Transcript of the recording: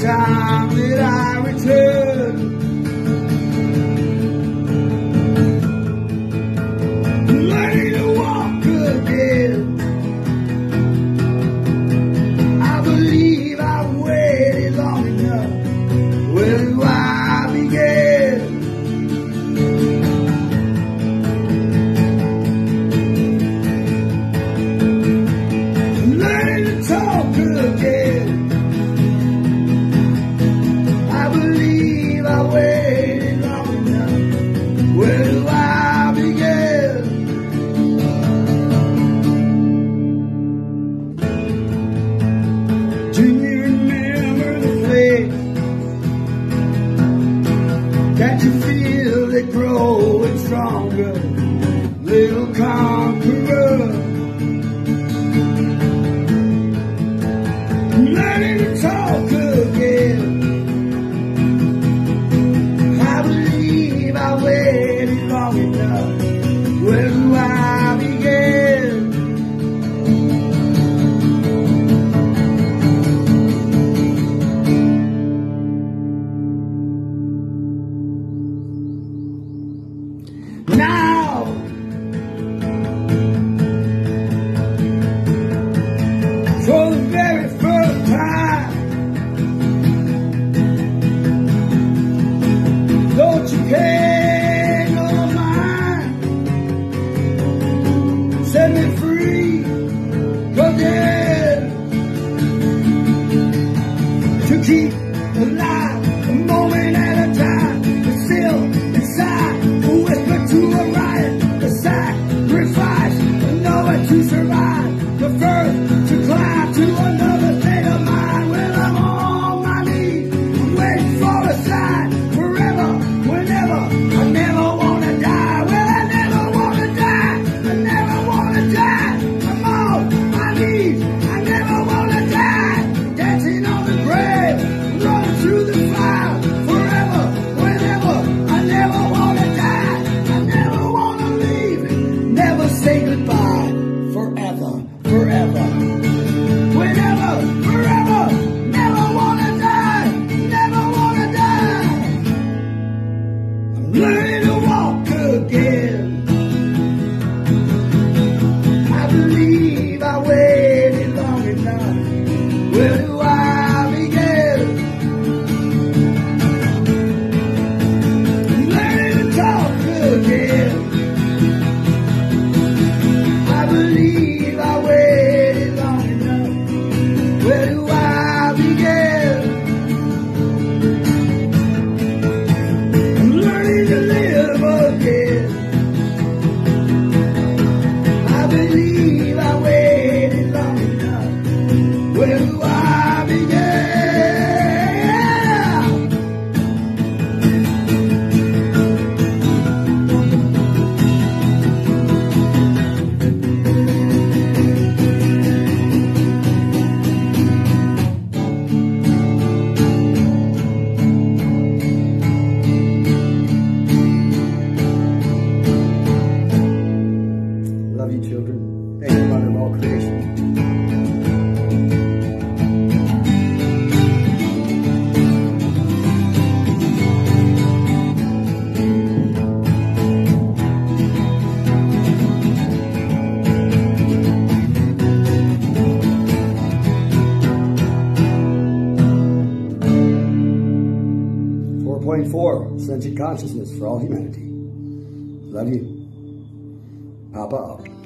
time that I return. Learning to walk again. I believe I've waited long enough. Where do I begin? Learning to talk again. Can't you feel it growing stronger, little conqueror? Learning to talk again. I believe I waited long enough. Where do I? keep alive a moment at a time. But still inside, a whisper to a riot, a sacrifice, a nowhere to survive. 4.4, sentient consciousness for all humanity. Love you. Papa up.